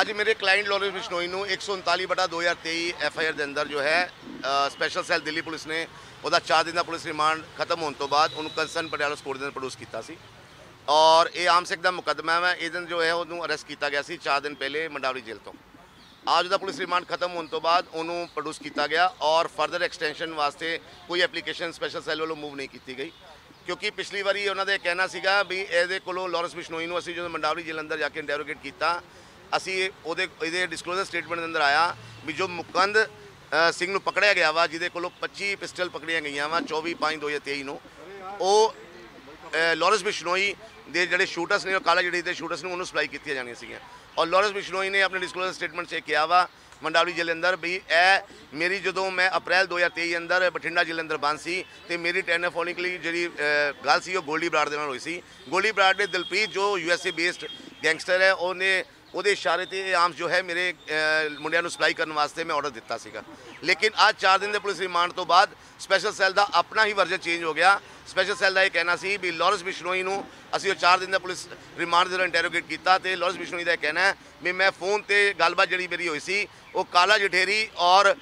ਅੱਜ ਮੇਰੇ client Lawrence Bishnoi ਨੂੰ 139 ਬਟਾ 2023 ਐਫ ਆਈ ਆਰ ਦੇ ਅੰਦਰ ਜੋ ਹੈ ਸਪੈਸ਼ਲ ਸੈੱਲ ਦਿੱਲੀ ਪੁਲਿਸ ਨੇ ਉਹਦਾ 4 ਦਿਨ ਦਾ ਪੁਲਿਸ ਰਿਮਾਂਡ ਖਤਮ ਹੋਣ ਤੋਂ ਬਾਅਦ ਉਹਨੂੰ ਕੰਸਰਨ ਪਟਿਆਲਾ ਸਕੋਰ ਦੇ ਅੰਦਰ ਪ੍ਰੋਡਿਊਸ ਕੀਤਾ ਸੀ। ਔਰ ਇਹ ਆਮ ਸਿੱਖ ਦਾ ਮੁਕੱਦਮਾ ਹੈ ਇਹ ਦਿਨ ਜੋ ਹੈ ਉਹਨੂੰ ਅਰੈਸਟ ਕੀਤਾ ਗਿਆ ਸੀ 4 ਦਿਨ ਪਹਿਲੇ ਮੰਡਾਵਰੀ ਜੇਲ੍ਹ ਤੋਂ। ਅੱਜ ਦਾ ਪੁਲਿਸ ਰਿਮਾਂਡ ਖਤਮ ਹੋਣ ਤੋਂ ਬਾਅਦ ਉਹਨੂੰ ਪ੍ਰੋਡਿਊਸ ਕੀਤਾ ਗਿਆ ਔਰ ਫਰਦਰ ਐਕਸਟੈਂਸ਼ਨ ਵਾਸਤੇ ਕੋਈ ਐਪਲੀਕੇਸ਼ਨ ਸਪੈਸ਼ਲ ਸੈੱਲ ਵੱਲੋਂ ਮੂਵ ਨਹੀਂ ਕੀਤੀ ਗਈ। ਕਿਉਂਕਿ ਪਿਛਲੀ ਵਾਰੀ ਉਹਨਾਂ ਦਾ ਇਹ ਕਹਿਣਾ ਸੀਗਾ ਵੀ ਇਹਦੇ ਕੋਲੋਂ ਲਾਰੈਂਸ ਬਿਸ਼ਨੋਈ ਨੂੰ ਅਸੀਂ ਜਦੋਂ ਮੰਡਾਵਰੀ ਜੇਲ੍ਹ ਅੰਦਰ ਜਾ ਕੇ ਇੰਟਰੋਗੇਟ ਕੀਤਾ ਅਸੀਂ ਉਹਦੇ ਇਹਦੇ ਡਿਸਕਲੋਜ਼ਰ ਸਟੇਟਮੈਂਟ ਦੇ ਅੰਦਰ ਆਇਆ ਵੀ ਜੋ ਮੁਕੰਦ ਸਿੰਘ ਨੂੰ ਪਕੜਿਆ ਗਿਆ ਵਾ ਜਿਹਦੇ ਕੋਲੋਂ 25 ਪਿਸਟਲ ਪਕੜੀਆਂ ਗਈਆਂ ਵਾ 24 5 2023 ਨੂੰ ਉਹ ਅ, ਲਾਰੈਂਸ ਬਿਸ਼ਨੋਈ ਦੇ ਜਿਹੜੇ ਸ਼ੂਟਰਸ ਨੇ ਉਹ ਕਾਲਾ ਜਿਹੜੀ ਦੇ ਸ਼ੂਟਰਸ ਨੂੰ ਉਹਨੂੰ ਸਪਲਾਈ ਕੀਤੀਆਂ ਜਾਣੀਆਂ ਸੀਗੀਆਂ। ਔਰ ਲਾਰੈਂਸ ਬਿਸ਼ਨੋਈ ਨੇ ਆਪਣੇ ਡਿਸਕਲੋਜ਼ਰ ਸਟੇਟਮੈਂਟ 'ਚ ਇਹ ਕਿਹਾ ਵਾ ਮੰਡਾਵਲੀ ਜ਼ਿਲ੍ਹੇ ਅੰਦਰ ਵੀ ਇਹ ਮੇਰੀ ਜਦੋਂ ਮੈਂ ਅਪ੍ਰੈਲ 2023 ਅੰਦਰ ਬਠਿੰਡਾ ਜ਼ਿਲ੍ਹੇ ਅੰਦਰ ਬੰਦ ਸੀ ਤੇ ਮੇਰੀ ਟੈਲੀਫੋਨਿਕਲੀ ਜਿਹੜੀ ਗੱਲ ਸੀ ਉਹ ਗੋਲਡੀ ਬਰਾੜ ਦੇ ਨਾਲ ਹੋਈ ਸੀ। ਗੋਲਡੀ ਬਰਾੜ ਨੇ ਦਿਲਪ੍ਰੀਤ ਜੋ U S A based gangster ਹੈ ਉਹਨੇ ਉਹਦੇ ਇਸ਼ਾਰੇ ਤੇ ਇਹ ਆਰਮਸ ਜੋ ਹੈ ਮੇਰੇ ਮੁੰਡਿਆਂ ਨੂੰ ਸਪਲਾਈ ਕਰਨ ਵਾਸਤੇ ਮੈਂ ਆਰਡਰ ਦਿੱਤਾ ਸੀਗਾ। ਲੇਕਿਨ ਅੱਜ 4 ਦਿਨ ਦੇ ਪੁਲਿਸ ਰਿਮਾਂਡ ਤੋਂ ਬਾਅਦ ਸਪੈਸ਼ਲ ਸੈੱਲ ਦਾ ਆਪਣਾ ਹੀ ਵਰਜ਼ਨ ਚੇਂਜ ਹੋ ਗਿਆ। ਸਪੈਸ਼ਲ ਸੈੱਲ ਦਾ ਇਹ ਕਹਿਣਾ ਸੀ ਵੀ ਲਾਰੈਂਸ ਬਿਸ਼ਨੋਈ ਨੂੰ ਅਸੀਂ ਉਹ 4 ਦਿਨ ਦਾ ਪੁਲਿਸ ਰਿਮਾਂਡ ਦੇ ਦੌਰਾਨ ਇੰਟਰੋਗੇਟ ਕੀਤਾ ਤੇ ਲਾਰੈਂਸ ਬਿਸ਼ਨੋਈ ਦਾ ਇਹ ਕਹਿਣਾ ਹੈ ਵੀ ਮੈਂ ਫੋਨ ਤੇ ਗੱਲਬਾਤ ਜਿਹੜੀ ਮੇਰੀ ਹੋਈ ਸੀ, ਉਹ ਕਾਲਾ ਜਠੇਰੀ ਔਰ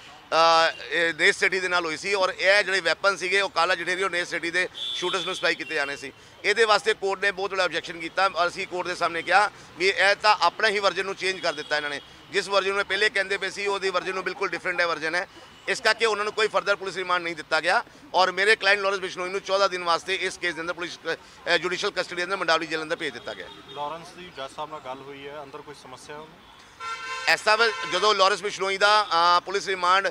ਨੇਸ ਸਿਟੀ ਦੇ ਨਾਲ ਹੋਈ ਸੀ ਔਰ ਇਹ ਜਿਹੜੇ ਵੈਪਨ ਸੀਗੇ, ਉਹ ਕਾਲਾ ਜਠੇਰੀ ਔਰ ਨੇਸ ਸਿਟੀ ਦੇ ਸ਼ੂਟਰਸ ਨੂੰ ਸਪਲਾਈ ਕੀਤੇ ਜਾਣੇ ਸੀ। ਇਹਦੇ ਵਾਸਤੇ ਕੋਰਟ ਨੇ ਬਹੁਤ ਬੜਾ ਆਬਜੈਕਸ਼ਨ ਕੀਤਾ। ਔਰ ਅਸੀਂ ਕੋਰਟ ਦੇ ਸਾਹਮਣੇ ਕਿਹਾ ਵੀ ਇਹ ਤਾਂ ਆਪਣਾ ਹੀ ਵਰਜਨ ਨੂੰ ਚੇਂਜ ਕਰ ਦਿੱਤਾ ਇਹਨਾਂ ਨੇ। ਜਿਸ ਵਰਜਨ ਨੂੰ ਪਹਿਲੇ ਕਹਿੰਦੇ ਪਏ ਸੀ, ਉਹਦੀ ਵਰਜਨ ਨੂੰ ਬਿਲਕੁਲ ਡਿਫਰੈਂਟ ਹੈ ਵਰਜਨ ਹੈ। ਇਸ ਕਰਕੇ ਉਹਨਾਂ ਨੂੰ ਕੋਈ ਫਰਦਰ ਪੁਲਿਸ ਰਿਮਾਂਡ ਨਹੀਂ ਦਿੱਤਾ ਗਿਆ। ਔਰ ਮੇਰੇ ਕਲਾਇੰਟ ਲਾਰੈਂਸ ਬਿਸ਼ਨੋਈ ਨੂੰ 14 ਦਿਨ ਵਾਸਤੇ ਇਸ ਕੇਸ ਦੇ ਅੰਦਰ ਪੁਲਿਸ ਜੁਡੀਸ਼ੀਅਲ ਕਸਟਡੀ ਦੇ ਅੰਦਰ ਮੰਡਾਵਲੀ ਜੇਲ੍ਹ ਅੰਦਰ ਭੇਜ ਦਿੱਤਾ ਗਿਆ। ਲਾਰੈਂਸ ਦੀ ਜੱਜ ਸਾਹਿਬ ਨਾਲ ਗੱਲ ਹੋਈ ਹੈ। ਅੰਦਰ ਕੋਈ ਸਮੱਸਿਆ ਉਹਨੂੰ? ਇਸ ਤਰ੍ਹਾਂ ਜਦੋਂ ਲਾਰੈਂਸ ਬਿਸ਼ਨੋਈ ਦਾ ਪੁਲਿਸ ਰਿਮਾਂਡ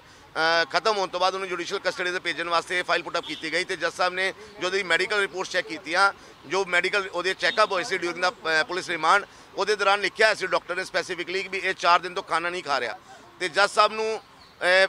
ਖਤਮ ਹੋਣ ਤੋਂ ਬਾਅਦ ਉਹਨੂੰ ਜੁਡੀਸ਼ੀਅਲ ਕਸਟਡੀ ਦੇ ਭੇਜਣ ਵਾਸਤੇ ਫਾਈਲ ਪੁੱਟ ਅਪ ਕੀਤੀ ਗਈ ਤੇ ਜੱਜ ਸਾਹਿਬ ਨੇ ਜੋ ਉਹਦੀ ਮੈਡੀਕਲ ਰਿਪੋਰਟਸ ਚੈੱਕ ਕੀਤੀਆਂ, ਜੋ ਮੈਡੀਕਲ ਉਹਦੇ ਚੈੱਕਅਪ ਹੋਏ ਸੀ ਡਿਊਰਿੰਗ ਦਾ ਪੁਲਿਸ ਰਿਮਾਂਡ, ਉਹਦੇ ਦੌਰਾਨ ਲਿਖਿਆ ਸੀ ਡਾਕਟਰ ਨੇ ਸਪੈਸੀਫਿਕਲੀ ਵੀ ਇਹ 4 ਦਿਨ ਤੋਂ ਖਾਣਾ ਨਹੀਂ ਖਾ ਰਿਹਾ। ਤੇ ਜੱਜ ਸਾਹਿਬ ਨੂੰ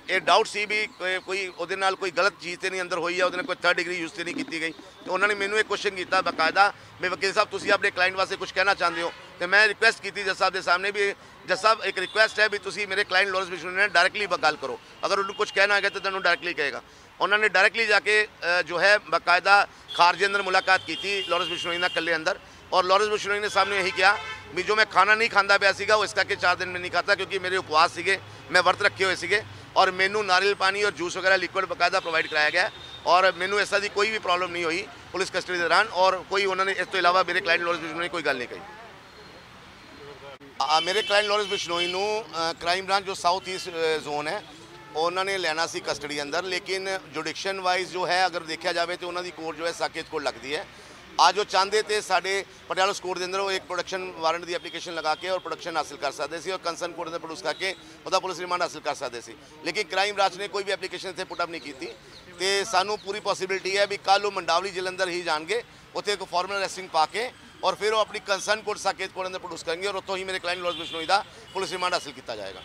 ਇਹ ਡਾਊਟ ਸੀ ਵੀ ਕੋਈ- ਉਹਦੇ ਨਾਲ ਕੋਈ ਗਲਤ ਚੀਜ਼ ਤੇ ਨਹੀਂ ਅੰਦਰ ਹੋਈ ਆ ਉਹਦੇ ਨਾਲ ਕੋਈ ਥਰਡ ਡਿਗਰੀ ਯੂਜ਼ ਤੇ ਨਹੀਂ ਕੀਤੀ ਗਈ। ਤੇ ਉਹਨਾਂ ਨੇ ਮੈਨੂੰ ਇਹ ਕੁਐਸਚਨ ਕੀਤਾ ਬਕਾਇਦਾ, ਵੀ ਵਕੀਲ ਸਾਹਿਬ, ਤੁਸੀਂ ਆਪਣੇ ਕਲਾਇੰਟ ਵਾਸਤੇ ਕੁਝ ਕਹਿਣਾ ਚਾਹੁੰਦੇ ਹੋ? ਤੇ ਮੈਂ ਰਿਕੁਐਸਟ ਕੀਤੀ ਜੱਜ ਸਾਹਿਬ ਦੇ ਸਾਹਮਣੇ ਵੀ ਜੱਜ ਸਾਹਿਬ, ਇੱਕ ਰਿਕੁਐਸਟ ਹੈ ਵੀ ਤੁਸੀਂ ਮੇਰੇ ਕਲਾਇੰਟ ਲੋਰੈਂਸ ਬਿਸ਼ਨੋਈ ਨਾਲ ਡਾਇਰੈਕਟਲੀ ਗੱਲ ਕਰੋ। ਅਗਰ ਉਹਨੂੰ ਕੁਝ ਕਹਿਣਾ ਹੈਗਾ ਤਾਂ ਤੁਹਾਨੂੰ ਡਾਇਰੈਕਟਲੀ ਕਹੇਗਾ। ਉਹਨਾਂ ਨੇ ਡਾਇਰੈਕਟਲੀ ਜਾ ਕੇ ਜੋ ਹੈ ਬਕਾਇਦਾ ਖਾਰਜ ਅੰਦਰ ਮੁਲਾਕਾਤ ਕੀਤੀ ਲੋਰੈਂਸ ਬਿਸ਼ਨੋਈ ਨਾਲ ਇਕੱਲੇ ਅੰਦਰ। ਔਰ ਲੋਰੈਂਸ ਬਿਸ਼ਨੋਈ ਨੇ ਸਾਹਮਣੇ ਇਹੀ ਕਿਹਾ ਵੀ ਜੋ ਮੈਂ ਖਾਣਾ ਨਹੀਂ ਖਾਂਦਾ ਪਿਆ ਸੀਗਾ, ਉਹ ਇਸ ਕਰਕੇ 4 ਦਿਨ ਮੈਂ ਨਹੀਂ ਖਾਤਾ ਕਿਉਂਕਿ ਮੇਰੇ ਉਪਵਾਸ ਸੀਗੇ, ਮੈਂ ਵਰਤ ਰੱਖੇ ਹੋਏ ਸੀਗੇ। ਔਰ ਮੈਨੂੰ ਨਾਰੀਅਲ ਪਾਣੀ ਔਰ ਜੂਸ ਵਗੈਰਾ ਲਿਕੁਇਡ ਬਕਾਇਦਾ ਪ੍ਰੋਵਾਈਡ ਕਰਾਇਆ ਗਿਆ। ਔਰ ਮੈਨੂੰ ਇਸ ਤਰ੍ਹਾਂ ਦੀ ਕੋਈ ਵੀ ਪ੍ਰੋਬਲਮ ਨਹੀਂ ਹੋਈ ਪੁਲਿਸ ਕਸਟਡੀ ਦੇ ਦੌਰਾਨ। ਔਰ ਕੋਈ ਉਹਨਾਂ ਨੇ ਇਸ ਤੋਂ ਇਲਾਵਾ ਮੇਰੇ ਕਲਾਇੰਟ ਲੋਰੈਂਸ ਬਿਸ਼ਨੋਈ ਨੇ ਕੋਈ ਗੱਲ ਨਹੀਂ ਕਹੀ। ਮੇਰੇ ਕਲਾਇੰਟ ਲਾਰੈਂਸ ਬਿਸ਼ਨੋਈ ਨੂੰ ਕ੍ਰਾਈਮ ਬ੍ਰਾਂਚ ਜੋ ਸਾਊਥ ਈਸਟ ਜ਼ੋਨ ਹੈ, ਉਹਨਾਂ ਨੇ ਲੈਣਾ ਸੀ ਕਸਟਡੀ ਅੰਦਰ, ਲੇਕਿਨ ਜੁਡੀਕਸ਼ਨ ਵਾਈਜ਼ ਜੋ ਹੈ, ਅਗਰ ਦੇਖਿਆ ਜਾਵੇ ਤੇ ਉਹਨਾਂ ਦੀ ਕੋਰਟ ਜੋ ਹੈ ਸਾਕੇਤ ਕੋਲ ਲੱਗਦੀ ਹੈ। ਅੱਜ ਉਹ ਚਾਹੁੰਦੇ ਤੇ ਸਾਡੇ ਪਟਿਆਲਾ ਸਕੋਰ ਦੇ ਅੰਦਰ ਉਹ ਇੱਕ ਪ੍ਰੋਡਕਸ਼ਨ ਵਾਰੰਟ ਦੀ ਐਪਲੀਕੇਸ਼ਨ ਲਗਾ ਕੇ ਔਰ ਪ੍ਰੋਡਕਸ਼ਨ ਹਾਸਲ ਕਰ ਸਕਦੇ ਸੀ ਔਰ ਕੰਸਰਨ ਕੋਰਟ ਦੇ ਪ੍ਰੋਡਿਊਸ ਕਰਕੇ ਉਹਦਾ ਪੁਲਿਸ ਰਿਮਾਂਡ ਹਾਸਲ ਕਰ ਸਕਦੇ ਸੀ। ਲੇਕਿਨ ਕ੍ਰਾਈਮ ਬ੍ਰਾਂਚ ਨੇ ਕੋਈ ਵੀ ਐਪਲੀਕੇਸ਼ਨ ਇੱਥੇ ਪੁੱਟ ਅਪ ਨਹੀਂ ਕੀਤੀ ਤੇ ਸਾਨੂੰ ਪੂਰੀ ਪੋਸਿਬਿਲਿਟੀ ਹੈ ਵੀ ਕੱਲ੍ਹ ਉਹ ਮੰਡਾਵਲੀ ਜਲੰਧਰ ਹੀ ਜਾਣਗੇ, ਉੱਥੇ ਇੱਕ ਫਾਰਮਲ ਅਰੈਸਟਿੰਗ ਪਾ ਕੇ ਔਰ ਫਿਰ ਉਹ ਆਪਣੀ ਕੰਸਰਨ ਕੋਰਟ ਸਾਕੇਤ ਕੋਰਟ ਅੰਦਰ ਪ੍ਰੋਡਿਊਸ ਕਰਨਗੇ ਔਰ ਉੱਥੋਂ ਹੀ ਮੇਰੇ ਕਲਾਇੰਟ ਲਾਰੈਂਸ ਬਿਸ਼ਨੋਈ ਦਾ ਪੁਲਿਸ ਰਿਮਾਂਡ ਹਾਸਲ ਕੀਤਾ ਜਾਏਗਾ